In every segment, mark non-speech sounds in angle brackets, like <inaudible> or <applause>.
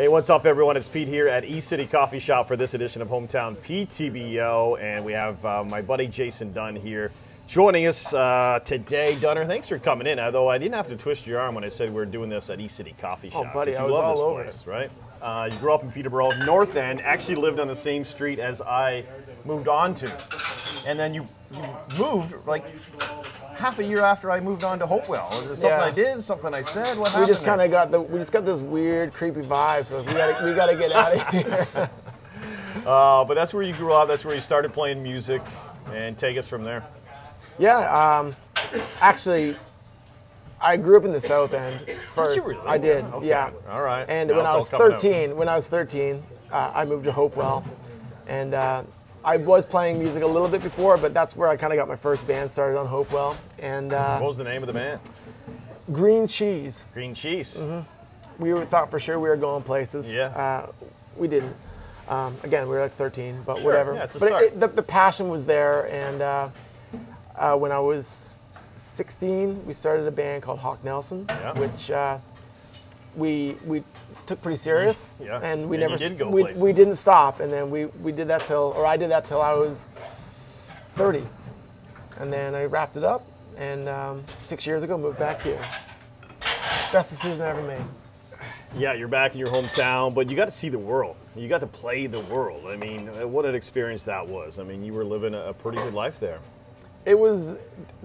Hey, what's up, everyone? It's Pete here at E City Coffee Shop for this edition of Hometown PTBO, and we have uh, my buddy Jason Dunn here joining us uh, today. Dunner, thanks for coming in. Although I didn't have to twist your arm when I said we are doing this at E City Coffee Shop. Oh, Shop. buddy, 'cause I was love all over place, right? Uh, you grew up in Peterborough, North End. Actually lived on the same street as I moved on to, and then you, you moved like half a year after I moved on to Hopewell. Something Yeah. I did, something I said. What We happened? just kind of got the we just got this weird, creepy vibe. So we got we got to get out of here. <laughs> <laughs> Uh, but that's where you grew up. That's where you started playing music, and take us from there. yeah, um, actually, I grew up in the South End first. you really? I did. Okay. Yeah. All right. And Now when I was coming out. 13, when I was 13, uh, I moved to Hopewell, and uh, I was playing music a little bit before, but that's where I kind of got my first band started on Hopewell. And What uh, was the name of the band? Green Cheese. Green Cheese. we were, thought for sure we were going places. Yeah. Uh, we didn't. Um, again, we were like 13, but Sure, whatever. yeah, it's a but start. It, the, the passion was there, and uh, uh, when I was 16, we started a band called Hawk Nelson, Yeah. which uh, we we took pretty serious. <laughs> Yeah, And we and never did go we, places. we didn't stop, and then we, we did that till, or I did that till I was 30, and then I wrapped it up, and um, six years ago moved back here. Best decision I ever made. Yeah, you're back in your hometown, but you got to see the world. You got to play the world. I mean, uh, what an experience that was. I mean, you were living a, a pretty good life there. It was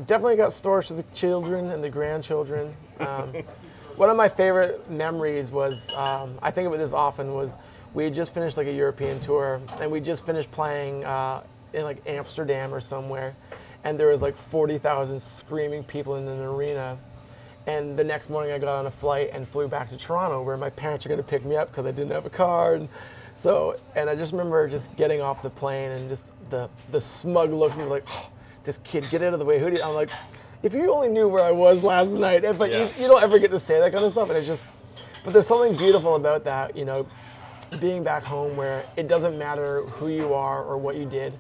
definitely got stories for the children and the grandchildren. Um, <laughs> one of my favorite memories was um, I think about this often was we had just finished like a European tour and we just finished playing uh, in like Amsterdam or somewhere, and there was like forty thousand screaming people in an arena. And the next morning, I got on a flight and flew back to Toronto, where my parents are going to pick me up because I didn't have a car. And so, and I just remember just getting off the plane and just the the smug look, and like, oh, this kid, get out of the way. Who do? I'm like, if you only knew where I was last night. But Yeah. you, you don't ever get to say that kind of stuff, and it's just. But there's something beautiful about that, you know, being back home where it doesn't matter who you are or what you did.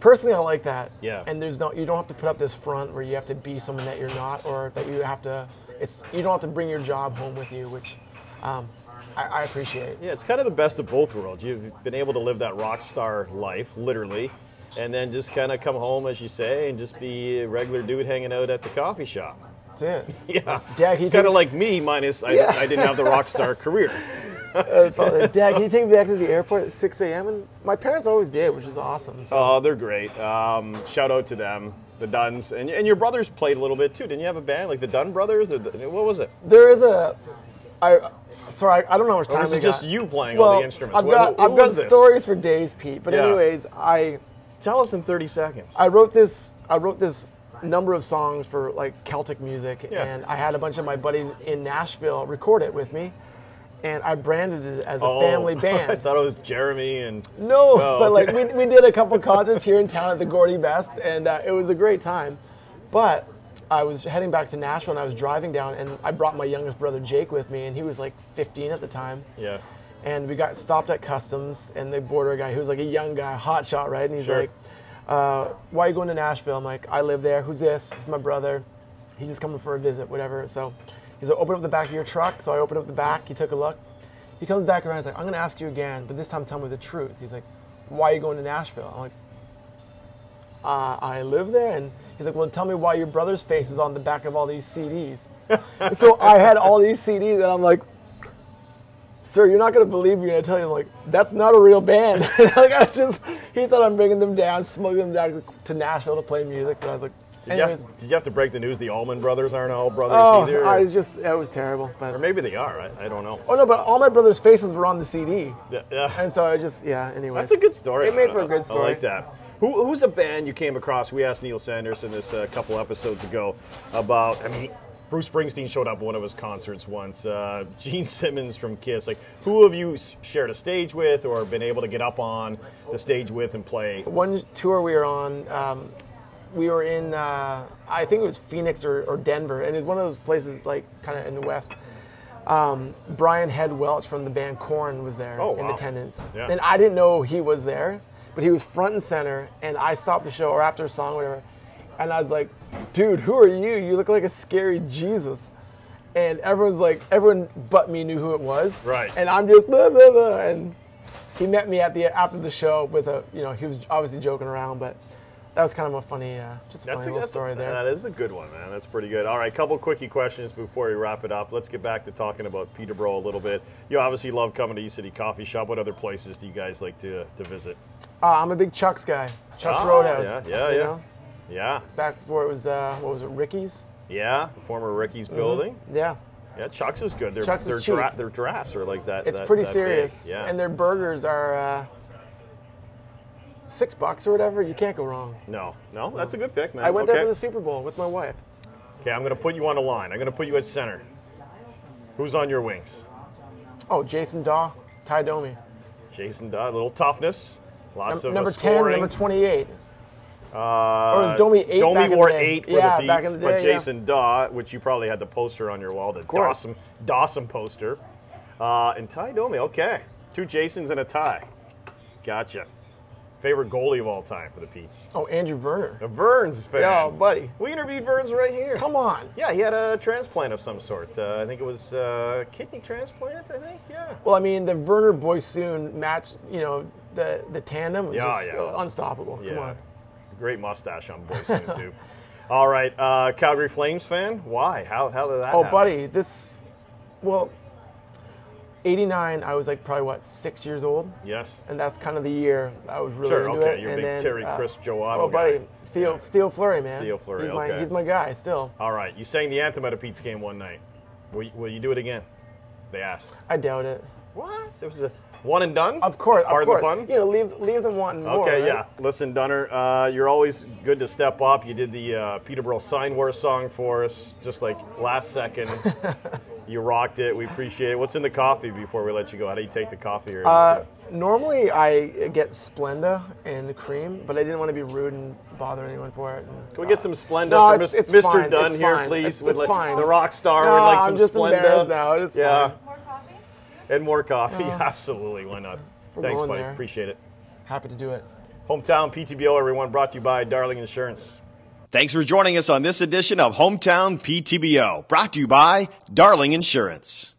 Personally, I like that. Yeah. And there's no, you don't have to put up this front where you have to be someone that you're not, or that you have to. It's you don't have to bring your job home with you, which um, I, I appreciate. Yeah, it's kind of the best of both worlds. You've been able to live that rock star life, literally, and then just kind of come home, as you say, and just be a regular dude hanging out at the coffee shop. That's it. <laughs> Yeah, Dad, he kind of like me, minus I, Yeah. I didn't have the rock star <laughs> career. Uh, Dad, can you take me back to the airport at 6 a.m.? And my parents always did, which is awesome. So. Oh, they're great. Um, shout out to them, the Dunns, and, and your brothers played a little bit too. Didn't you have a band like the Dunn Brothers? Or the, what was it? There is a, I, sorry, I don't know how much Or time was we it just got. you playing well, all the instruments? I've What- got, who I've got stories for days, Pete. But Yeah. anyways, I, Tell us in 30 seconds. I wrote this. I wrote this number of songs for like Celtic music, Yeah. and I had a bunch of my buddies in Nashville record it with me, and I branded it as a Oh, family <laughs> band. I thought it was Jeremy and. no, Oh, <laughs> but like okay. we, we did a couple concerts here in town at the Gordy Best, and uh, it was a great time. But I was heading back to Nashville, and I was driving down, and I brought my youngest brother Jake with me, and he was like 15 at the time. Yeah. And we got stopped at customs and the border guy who was like a young guy hot shot right? And he's Sure. like uh, why are you going to nashville? I'm like i live there. Who's this? This is my brother. He's just coming for a visit whatever. So he's like open up the back of your truck. So i opened up the back. He took a look. He comes back around. He's like i'm going to ask you again but this time tell me the truth. He's like why are you going to nashville? I'm like uh, i live there. And he's like well tell me why your brother's face is on the back of all these cds <laughs> so i had all these cds and i'm like sir, you're not going to believe me when I tell you, like, that's not a real band. <laughs> like, I was just, he thought I'm bringing them down, smuggling them down to Nashville to play music, but I was like, Did you, have, did you have to break the news the Allman Brothers aren't all brothers Oh, either? I was just, it was terrible. But, or maybe they are. I, I don't know. oh no, but all my brother's faces were on the CD. Yeah, yeah. And so I just, yeah, anyway. That's a good story. It made for a good story. I like that. Who, who's a band you came across? We asked Neil Sanderson this a couple episodes ago about. I mean, Bruce Springsteen showed up at one of his concerts once. Uh, <laughs> Gene Simmons from Kiss. Like, who have you shared a stage with, or been able to get up on the stage with and play? One tour we were on, um, we were in, uh, I think it was Phoenix or, or Denver, and it's one of those places like kind of in the West. Um, Brian Head Welch from the band Korn was there Oh, in attendance, Yeah. and I didn't know he was there, but he was front and center. And I stopped the show or after a song, whatever, and I was like, "Dude, who are you? You look like a scary Jesus." and everyone's like, everyone but me knew who it was. Right. And I'm just blah blah blah, and he met me at the after the show with a, you know, he was obviously joking around, but that was kind of a funny, uh, just a That's funny a, little story a, there. That is a good one, man. That's pretty good. All right, couple quickie questions before we wrap it up. Let's get back to talking about Peterborough a little bit. You obviously love coming to East City Coffee Shop. What other places do you guys like to, to visit? Uh, I'm a big Chuck's guy. Chuck's Ah, Roadhouse. yeah, yeah, you yeah. know? Yeah, Back before it was, uh, what was it, Ricky's? yeah, the former Ricky's building. Yeah. Yeah, Chuck's is good. Their. Chuck's is cheap. dra- their drafts are like that. It's that- pretty that big. serious. Yeah. And their burgers are uh, six bucks or whatever. You can't go wrong. no, no, that's a good pick, man. I went okay. there for the Super Bowl with my wife. Okay, I'm going to put you on the line. I'm going to put you at center. Who's on your wings? Oh, Jason Dawe, Ty Domi. Jason Dawe, a little toughness. Lots Num- of number uh, 10, scoring. number 28. Uh, Or was Domi eight Domi back in the wore eight for Yeah, the in the but day, yeah. Jason Dawe, which you probably had the poster on your wall, the. Dawson, Dawson poster. Uh, and Ty Domi, okay. Two Jasons and a tie. Gotcha. Favorite goalie of all time for the Petes? Oh, Andrew Verner. A Burns fan. Yo, buddy. We interviewed Burns right here. Come on. Yeah, he had a transplant of some sort. Uh, I think it was uh, kidney transplant. I think. Yeah. Well, I mean, the Verner Boysoon match, you know, the, the tandem was Yeah, just yeah. unstoppable. Yeah. Come on. Great mustache on Boyson too. <laughs> All right, uh, Calgary Flames fan. Why? How, how did that? Oh, happen? buddy, this, well, 89, I was like probably, what, six years old? Yes. and that's kind of the year I was really Sure, into okay, it. you're and big then, Terry uh, Crisp, Joel Otto Oh, buddy, guy. Theo Yeah. Theo Fleury, man. Theo Fleury, He's my okay. he's my guy still. All right, you sang the anthem at a Petes game one night. Will you, will you do it again? They asked. I doubt it. What? It was a one and done. Of course, Pardon of course. the pun. You know, leave leave them wanting more. Okay, right? yeah. Listen, Dunner, uh, you're always good to step up. You did the uh, Peterborough Sign War song for us, just like last second. <laughs> you rocked it. We appreciate it. What's in the coffee before we let you go? How do you take the coffee? Or Uh, normally I get Splenda and the cream, but I didn't want to be rude and bother anyone for it. Can we get some Splenda No, for it's- it's Mr. fine, Dunn it's here, fine, please? it's- it's like, fine. The rock star No, would like I'm just Splenda. embarrassed now. It's yeah, fine. More coffee? and more coffee. Oh. <laughs> Absolutely, why not? Uh, Thanks, buddy. there. Appreciate it. Happy to do it. Hometown PTBO, everyone, brought to you by Darling Insurance. Thanks for joining us on this edition of Hometown PTBO, brought to you by Darling Insurance.